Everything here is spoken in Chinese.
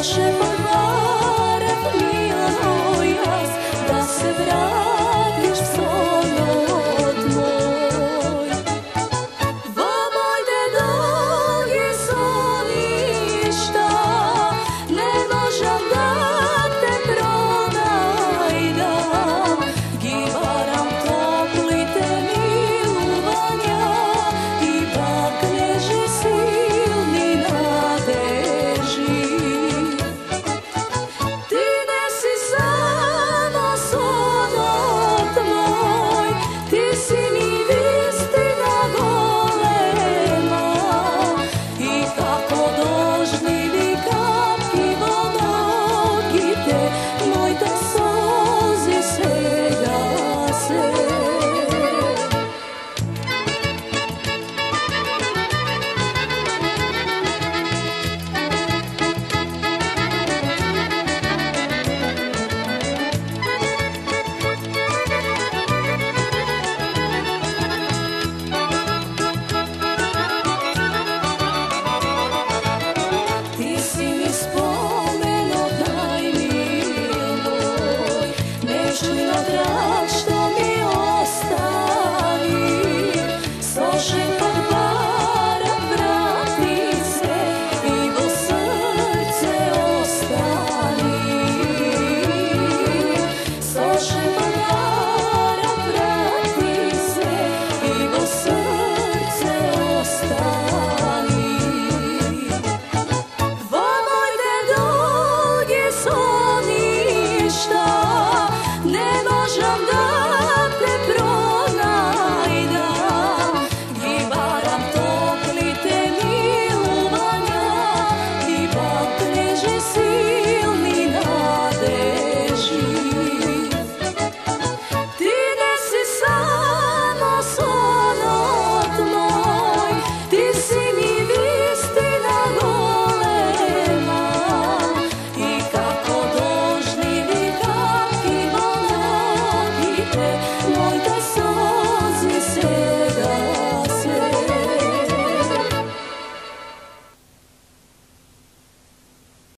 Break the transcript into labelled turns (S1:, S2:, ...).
S1: 是否